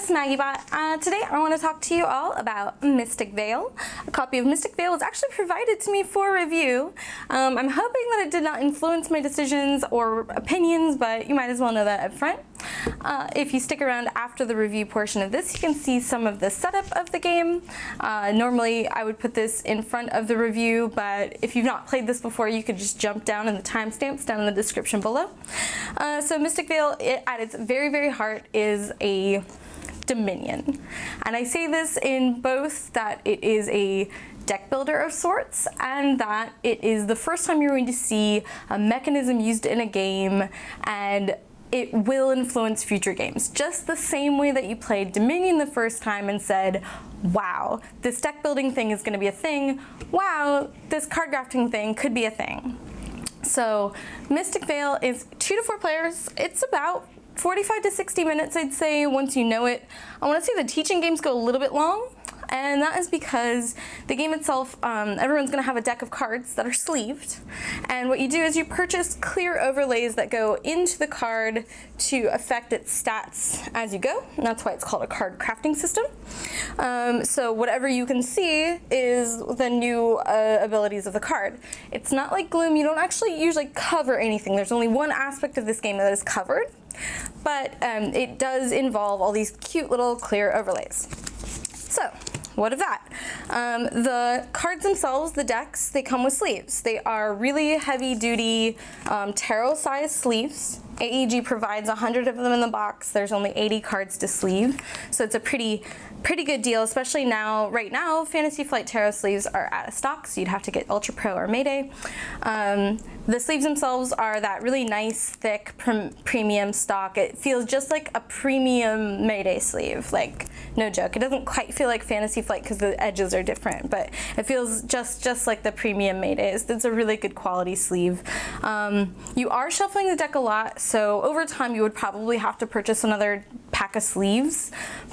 Miss Maggibot. Uh, today I want to talk to you all about Mystic Vale. A copy of Mystic Vale was actually provided to me for review. Um, I'm hoping that it did not influence my decisions or opinions, but you might as well know that up front. Uh, if you stick around after the review portion of this, you can see some of the setup of the game. Uh, normally I would put this in front of the review, but if you've not played this before, you could just jump down in the timestamps down in the description below. Uh, so Mystic Vale, it, at its very, very heart, is a Dominion. And I say this in both that it is a deck builder of sorts and that it is the first time you're going to see a mechanism used in a game and it will influence future games. Just the same way that you played Dominion the first time and said, wow, this deck building thing is going to be a thing. Wow, this card drafting thing could be a thing. So Mystic Vale is two to four players. It's about 45 to 60 minutes, I'd say, once you know it. I want to say the teaching games go a little bit long, and that is because the game itself, um, everyone's going to have a deck of cards that are sleeved, and what you do is you purchase clear overlays that go into the card to affect its stats as you go, and that's why it's called a card crafting system. Um, so whatever you can see is the new uh, abilities of the card. It's not like Gloom, you don't actually usually cover anything. There's only one aspect of this game that is covered, but um, it does involve all these cute little clear overlays. So, what of that? Um, the cards themselves, the decks, they come with sleeves. They are really heavy duty um, tarot size sleeves. AEG provides 100 of them in the box. There's only 80 cards to sleeve. So it's a pretty pretty good deal, especially now, right now, Fantasy Flight Tarot sleeves are out of stock, so you'd have to get Ultra Pro or Mayday. Um, the sleeves themselves are that really nice, thick, premium stock. It feels just like a premium Mayday sleeve, like no joke. It doesn't quite feel like Fantasy Flight because the edges are different, but it feels just, just like the premium Maydays. It's a really good quality sleeve. Um, you are shuffling the deck a lot, so over time you would probably have to purchase another pack of sleeves.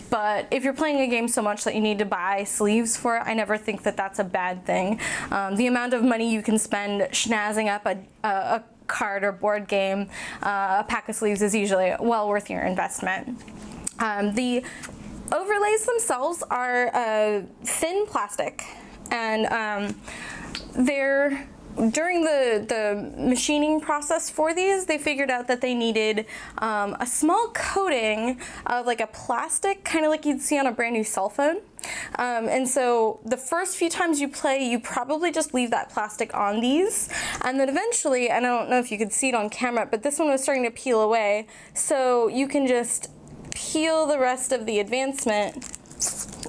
But if you're playing a game so much that you need to buy sleeves for it, I never think that that's a bad thing. Um, the amount of money you can spend schnazzing up a, a, a card or board game, uh, a pack of sleeves is usually well worth your investment. Um, the overlays themselves are uh, thin plastic and um, they're during the, the machining process for these, they figured out that they needed um, a small coating of like a plastic, kind of like you'd see on a brand new cell phone. Um, and so the first few times you play, you probably just leave that plastic on these. And then eventually, and I don't know if you could see it on camera, but this one was starting to peel away. So you can just peel the rest of the advancement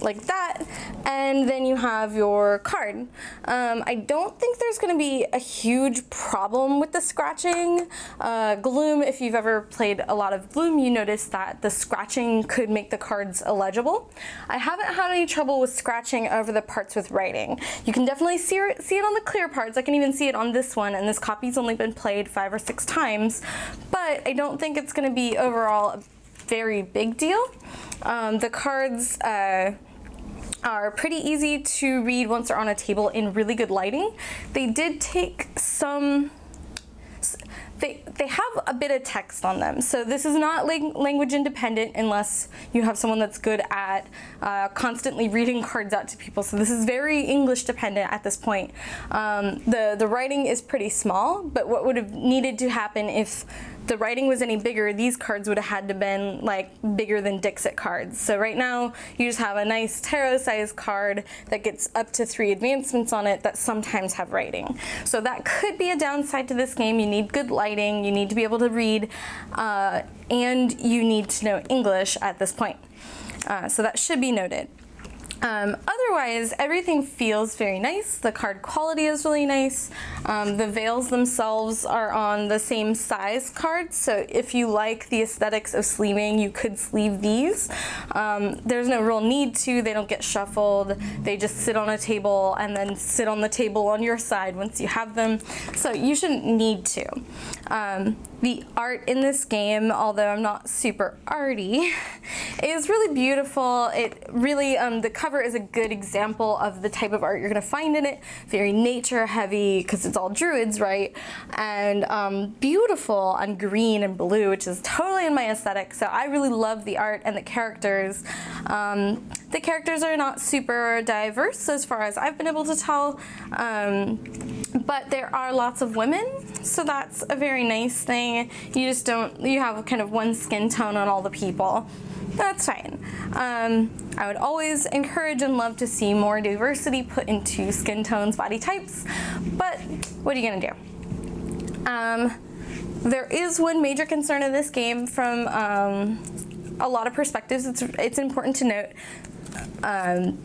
like that, and then you have your card. Um, I don't think there's going to be a huge problem with the scratching. Uh, Gloom, if you've ever played a lot of Gloom, you notice that the scratching could make the cards illegible. I haven't had any trouble with scratching over the parts with writing. You can definitely see it, see it on the clear parts. I can even see it on this one, and this copy's only been played five or six times, but I don't think it's going to be overall very big deal. Um, the cards uh, are pretty easy to read once they're on a table in really good lighting. They did take some they, they have a bit of text on them. So this is not language independent unless you have someone that's good at uh, constantly reading cards out to people. So this is very English dependent at this point. Um, the, the writing is pretty small, but what would have needed to happen if the writing was any bigger, these cards would have had to been like bigger than Dixit cards. So right now you just have a nice tarot size card that gets up to three advancements on it that sometimes have writing. So that could be a downside to this game. You need good lighting, you need to be able to read, uh, and you need to know English at this point. Uh, so that should be noted. Um, otherwise, everything feels very nice. The card quality is really nice. Um, the veils themselves are on the same size cards, so if you like the aesthetics of sleeving, you could sleeve these. Um, there's no real need to. They don't get shuffled. They just sit on a table and then sit on the table on your side once you have them. So you shouldn't need to. Um, the art in this game, although I'm not super arty, is really beautiful. It really, um, the cover is a good example of the type of art you're going to find in it. Very nature heavy because it's all druids, right? And um, beautiful and green and blue, which is totally in my aesthetic. So I really love the art and the characters. Um, the characters are not super diverse as far as I've been able to tell, um, but there are lots of women, so that's a very nice thing. You just don't, you have kind of one skin tone on all the people. That's fine. Um, I would always encourage and love to see more diversity put into skin tones, body types, but what are you gonna do? Um, there is one major concern in this game from um, a lot of perspectives. It's, it's important to note um,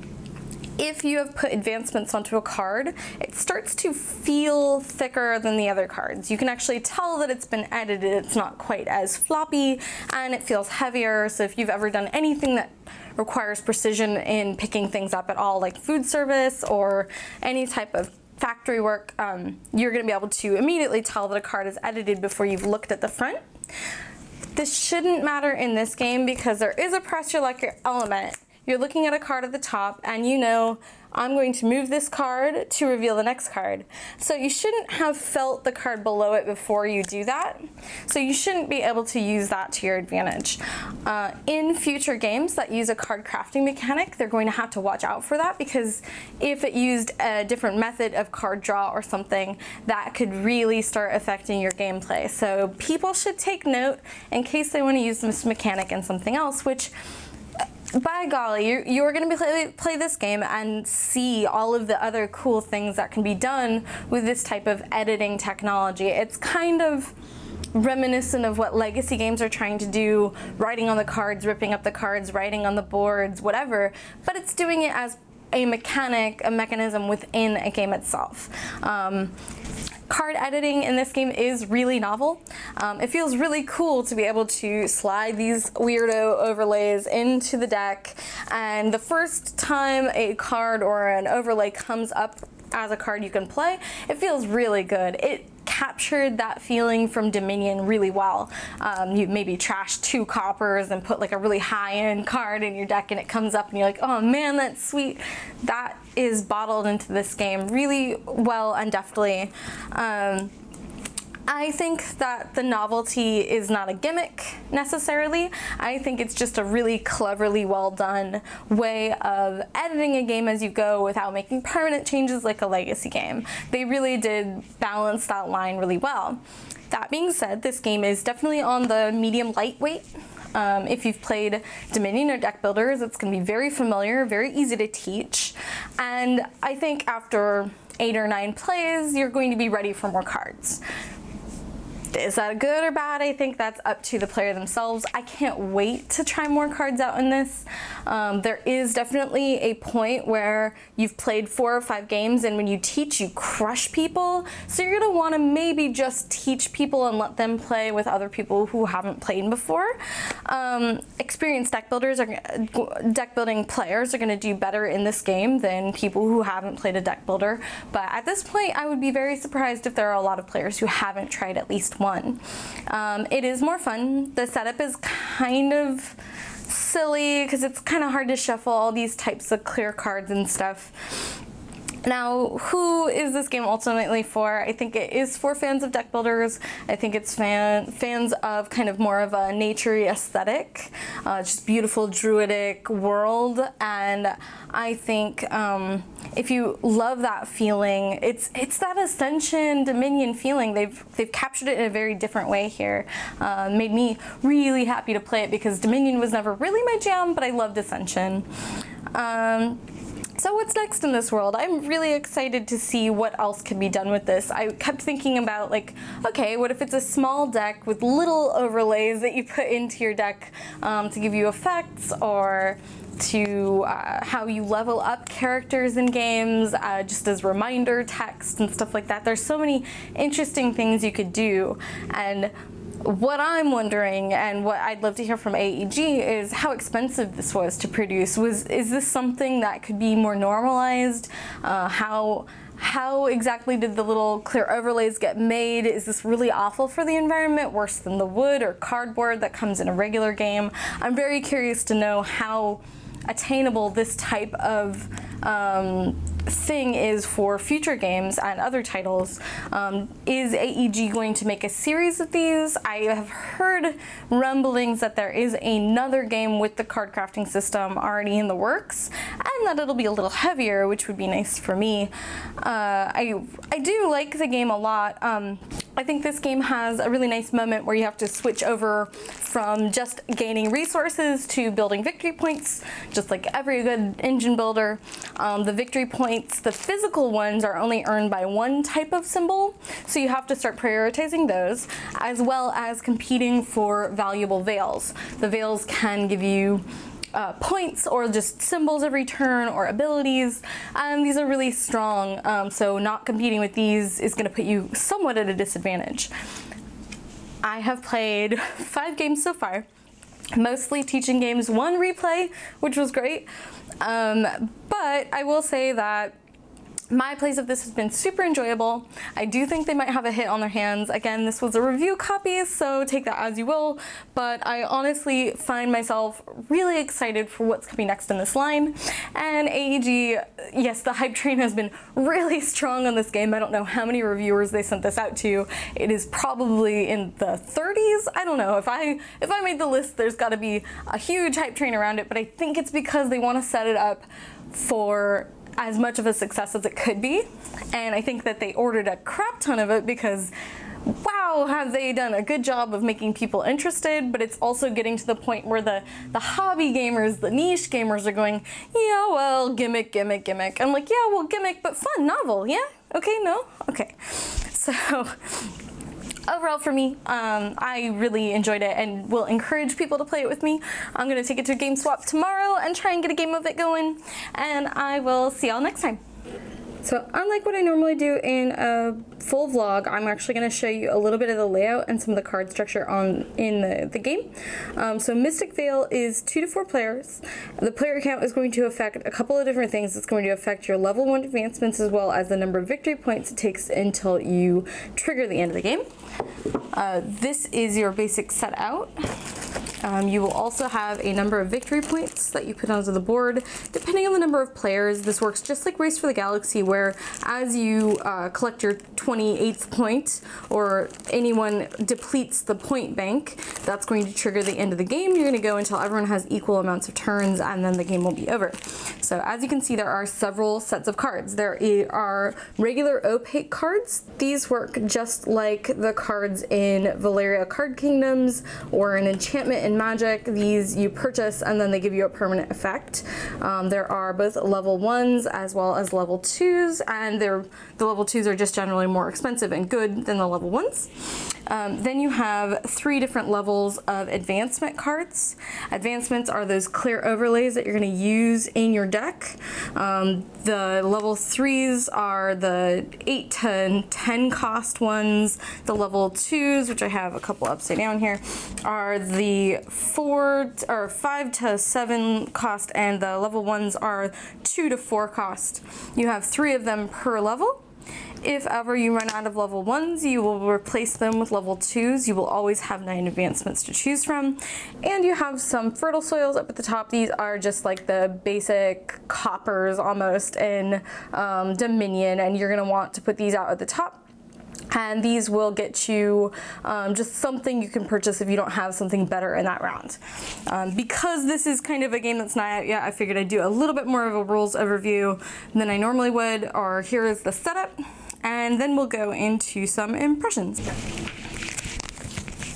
if you have put advancements onto a card, it starts to feel thicker than the other cards. You can actually tell that it's been edited, it's not quite as floppy, and it feels heavier. So if you've ever done anything that requires precision in picking things up at all, like food service or any type of factory work, um, you're going to be able to immediately tell that a card is edited before you've looked at the front. This shouldn't matter in this game because there is a press your luck element you're looking at a card at the top and you know I'm going to move this card to reveal the next card. So you shouldn't have felt the card below it before you do that. So you shouldn't be able to use that to your advantage. Uh, in future games that use a card crafting mechanic, they're going to have to watch out for that because if it used a different method of card draw or something, that could really start affecting your gameplay. So people should take note in case they want to use this mechanic in something else, which by golly, you're, you're going to play, play this game and see all of the other cool things that can be done with this type of editing technology. It's kind of reminiscent of what legacy games are trying to do, writing on the cards, ripping up the cards, writing on the boards, whatever, but it's doing it as a mechanic, a mechanism within a game itself. Um, card editing in this game is really novel. Um, it feels really cool to be able to slide these weirdo overlays into the deck and the first time a card or an overlay comes up as a card you can play, it feels really good. It captured that feeling from Dominion really well. Um, you maybe trash two coppers and put like a really high-end card in your deck and it comes up and you're like, oh man, that's sweet. That is bottled into this game really well and deftly. Um, I think that the novelty is not a gimmick necessarily. I think it's just a really cleverly well done way of editing a game as you go without making permanent changes like a legacy game. They really did balance that line really well. That being said, this game is definitely on the medium lightweight um, if you've played Dominion or deck builders, it's going to be very familiar, very easy to teach. And I think after eight or nine plays, you're going to be ready for more cards is that good or bad? I think that's up to the player themselves. I can't wait to try more cards out in this. Um, there is definitely a point where you've played four or five games and when you teach, you crush people. So you're gonna wanna maybe just teach people and let them play with other people who haven't played before. Um, experienced deck builders are deck building players are gonna do better in this game than people who haven't played a deck builder. But at this point, I would be very surprised if there are a lot of players who haven't tried at least one. Um, it is more fun. The setup is kind of silly because it's kind of hard to shuffle all these types of clear cards and stuff. Now, who is this game ultimately for? I think it is for fans of deck builders. I think it's fan, fans of kind of more of a naturey aesthetic, uh, just beautiful druidic world. And I think um, if you love that feeling, it's it's that Ascension Dominion feeling. They've they've captured it in a very different way here. Uh, made me really happy to play it because Dominion was never really my jam, but I loved Ascension. Um, so what's next in this world? I'm really excited to see what else can be done with this. I kept thinking about like, okay, what if it's a small deck with little overlays that you put into your deck um, to give you effects or to uh, how you level up characters in games, uh, just as reminder text and stuff like that. There's so many interesting things you could do. And what I'm wondering and what I'd love to hear from AEG is how expensive this was to produce. Was Is this something that could be more normalized? Uh, how how exactly did the little clear overlays get made? Is this really awful for the environment, worse than the wood or cardboard that comes in a regular game? I'm very curious to know how attainable this type of um, thing is for future games and other titles. Um, is AEG going to make a series of these? I have heard rumblings that there is another game with the card crafting system already in the works and that it'll be a little heavier, which would be nice for me. Uh, I, I do like the game a lot. Um, I think this game has a really nice moment where you have to switch over from just gaining resources to building victory points, just like every good engine builder. Um, the victory points, the physical ones, are only earned by one type of symbol, so you have to start prioritizing those, as well as competing for valuable veils. The veils can give you uh, points or just symbols every turn or abilities. And these are really strong, um, so not competing with these is going to put you somewhat at a disadvantage. I have played five games so far, mostly teaching games, one replay, which was great. Um, but I will say that my plays of this has been super enjoyable. I do think they might have a hit on their hands. Again, this was a review copy, so take that as you will, but I honestly find myself really excited for what's coming next in this line. And AEG, yes, the hype train has been really strong on this game. I don't know how many reviewers they sent this out to. It is probably in the 30s. I don't know. If I if I made the list, there's got to be a huge hype train around it, but I think it's because they want to set it up for as much of a success as it could be. And I think that they ordered a crap ton of it because wow, have they done a good job of making people interested, but it's also getting to the point where the, the hobby gamers, the niche gamers are going, yeah, well, gimmick, gimmick, gimmick. I'm like, yeah, well, gimmick, but fun, novel, yeah? Okay, no? Okay. So overall for me, um, I really enjoyed it and will encourage people to play it with me. I'm going to take it to Game Swap tomorrow and try and get a game of it going. And I will see y'all next time. So unlike what I normally do in a full vlog, I'm actually going to show you a little bit of the layout and some of the card structure on in the, the game. Um, so Mystic Vale is two to four players. The player count is going to affect a couple of different things. It's going to affect your level one advancements as well as the number of victory points it takes until you trigger the end of the game. Uh, this is your basic set out. Um, you will also have a number of victory points that you put onto the board. Depending on the number of players, this works just like Race for the Galaxy, where as you uh, collect your 28th point, or anyone depletes the point bank, that's going to trigger the end of the game. You're going to go until everyone has equal amounts of turns, and then the game will be over. So as you can see, there are several sets of cards. There are regular opaque cards. These work just like the cards in Valeria Card Kingdoms or an enchantment in Magic. These you purchase and then they give you a permanent effect. Um, there are both level ones as well as level twos, and they're, the level twos are just generally more expensive and good than the level ones. Um, then you have three different levels of advancement cards. Advancements are those clear overlays that you're going to use in your deck. Um, the level threes are the 8 to 10 cost ones. The level twos, which I have a couple upside down here, are the 4 or 5 to 7 cost, and the level ones are 2 to 4 cost. You have three of them per level. If ever you run out of level 1s, you will replace them with level 2s. You will always have 9 advancements to choose from. And you have some fertile soils up at the top. These are just like the basic coppers almost in um, Dominion, and you're going to want to put these out at the top and these will get you um, just something you can purchase if you don't have something better in that round. Um, because this is kind of a game that's not out yet, I figured I'd do a little bit more of a rules overview than I normally would, or here is the setup, and then we'll go into some impressions.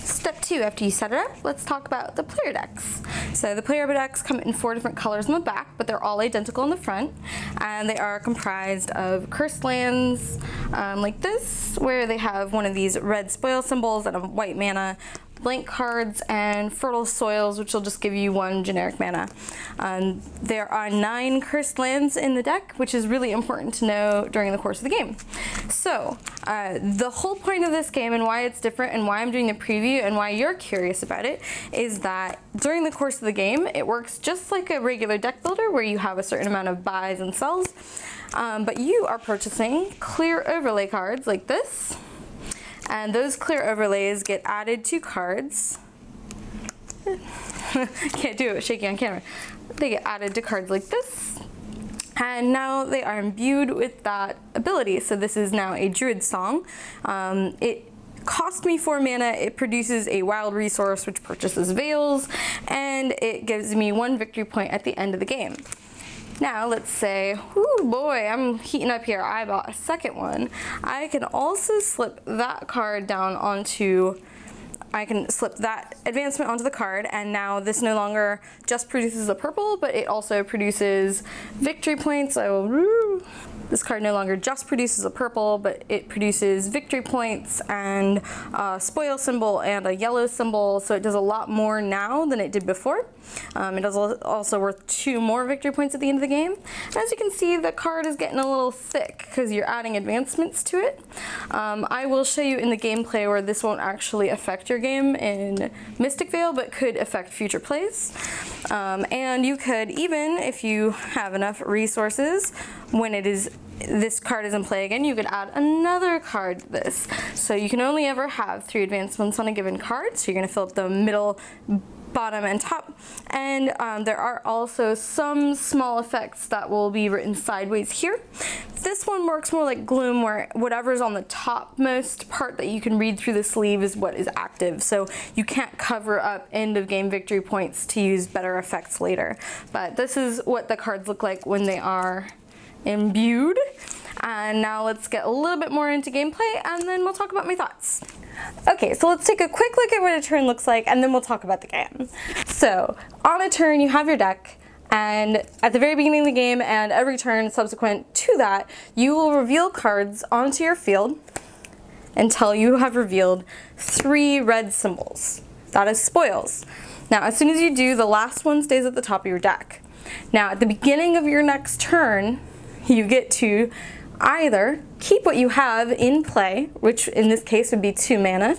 Step two, after you set it up, let's talk about the player decks. So the player decks come in four different colors on the back, but they're all identical in the front. And they are comprised of cursed lands um, like this, where they have one of these red spoil symbols and a white mana, blank cards, and fertile soils, which will just give you one generic mana. Um, there are nine cursed lands in the deck, which is really important to know during the course of the game. So, uh, the whole point of this game and why it's different and why I'm doing the preview and why you're curious about it is that during the course of the game, it works just like a regular deck builder where you have a certain amount of buys and sells, um, but you are purchasing clear overlay cards like this and those clear overlays get added to cards can't do it shaking on camera. They get added to cards like this. And now they are imbued with that ability. So this is now a Druid Song. Um, it cost me 4 mana, it produces a wild resource which purchases Veils, and it gives me one victory point at the end of the game. Now let's say, oh boy, I'm heating up here. I bought a second one. I can also slip that card down onto I can slip that advancement onto the card and now this no longer just produces a purple but it also produces victory points. So this card no longer just produces a purple, but it produces victory points and a spoil symbol and a yellow symbol, so it does a lot more now than it did before. Um, it is also worth two more victory points at the end of the game. And as you can see, the card is getting a little thick because you're adding advancements to it. Um, I will show you in the gameplay where this won't actually affect your game in Mystic Vale, but could affect future plays. Um, and you could even, if you have enough resources, when it is this card is in play again, you could add another card to this. So you can only ever have three advancements on a given card. So you're going to fill up the middle bottom and top. And um, there are also some small effects that will be written sideways here. This one works more like Gloom where whatever's on the topmost part that you can read through the sleeve is what is active. So you can't cover up end of game victory points to use better effects later. But this is what the cards look like when they are imbued. And now let's get a little bit more into gameplay and then we'll talk about my thoughts. Okay, so let's take a quick look at what a turn looks like and then we'll talk about the game. So on a turn you have your deck and at the very beginning of the game and every turn subsequent to that, you will reveal cards onto your field until you have revealed three red symbols. That is spoils. Now, as soon as you do, the last one stays at the top of your deck. Now, at the beginning of your next turn, you get to either keep what you have in play, which in this case would be two mana,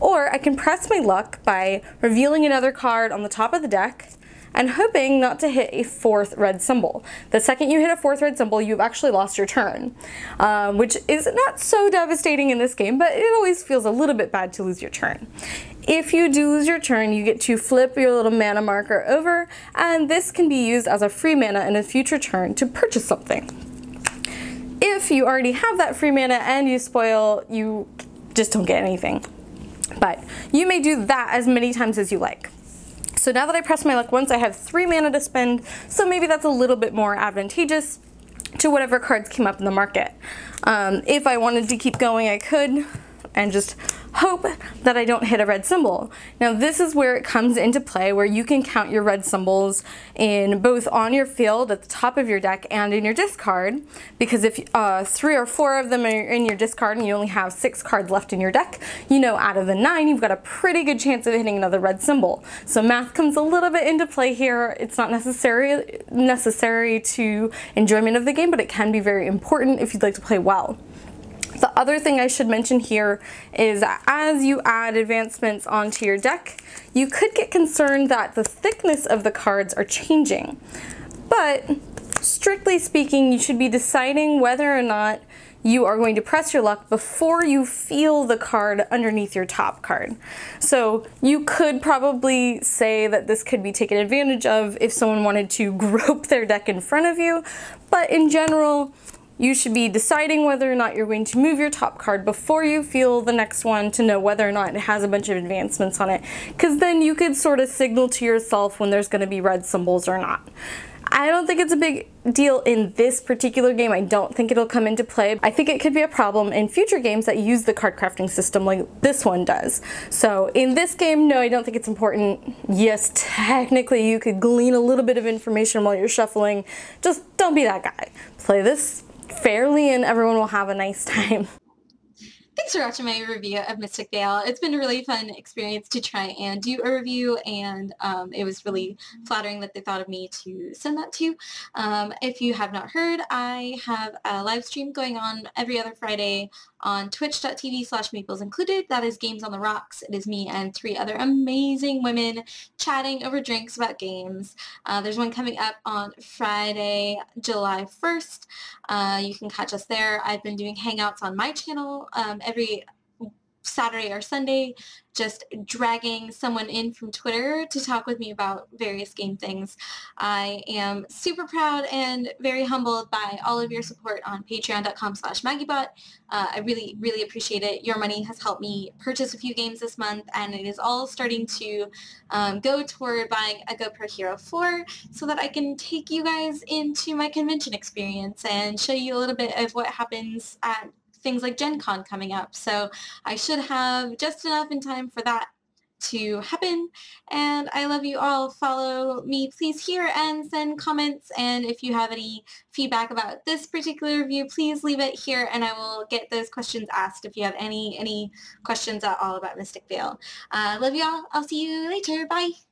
or I can press my luck by revealing another card on the top of the deck and hoping not to hit a fourth red symbol. The second you hit a fourth red symbol, you've actually lost your turn, um, which is not so devastating in this game, but it always feels a little bit bad to lose your turn. If you do lose your turn, you get to flip your little mana marker over, and this can be used as a free mana in a future turn to purchase something. If you already have that free mana and you spoil, you just don't get anything. But you may do that as many times as you like. So now that I pressed my luck once, I have three mana to spend, so maybe that's a little bit more advantageous to whatever cards came up in the market. Um, if I wanted to keep going, I could, and just hope that I don't hit a red symbol. Now this is where it comes into play where you can count your red symbols in both on your field at the top of your deck and in your discard because if uh, three or four of them are in your discard and you only have six cards left in your deck, you know out of the nine you've got a pretty good chance of hitting another red symbol. So math comes a little bit into play here. It's not necessary, necessary to enjoyment of the game, but it can be very important if you'd like to play well. The other thing I should mention here is that as you add advancements onto your deck, you could get concerned that the thickness of the cards are changing. But strictly speaking, you should be deciding whether or not you are going to press your luck before you feel the card underneath your top card. So you could probably say that this could be taken advantage of if someone wanted to grope their deck in front of you, but in general, you should be deciding whether or not you're going to move your top card before you feel the next one to know whether or not it has a bunch of advancements on it. Because then you could sort of signal to yourself when there's going to be red symbols or not. I don't think it's a big deal in this particular game. I don't think it'll come into play. I think it could be a problem in future games that use the card crafting system like this one does. So in this game, no, I don't think it's important. Yes, technically you could glean a little bit of information while you're shuffling. Just don't be that guy. Play this fairly and everyone will have a nice time. Thanks for watching my review of Mystic Vale. It's been a really fun experience to try and do a review and um, it was really flattering that they thought of me to send that to. Um, if you have not heard, I have a live stream going on every other Friday on twitch.tv slash meeples included. That is Games on the Rocks. It is me and three other amazing women chatting over drinks about games. Uh, there's one coming up on Friday, July 1st. Uh, you can catch us there. I've been doing hangouts on my channel um, every Saturday or Sunday just dragging someone in from Twitter to talk with me about various game things. I am super proud and very humbled by all of your support on patreon.com slash maggibot. Uh, I really, really appreciate it. Your money has helped me purchase a few games this month and it is all starting to um, go toward buying a GoPro Hero 4 so that I can take you guys into my convention experience and show you a little bit of what happens at things like Gen Con coming up. So I should have just enough in time for that to happen. And I love you all. Follow me please here and send comments. And if you have any feedback about this particular review, please leave it here and I will get those questions asked if you have any any questions at all about Mystic Vale. Uh, love you all. I'll see you later. Bye.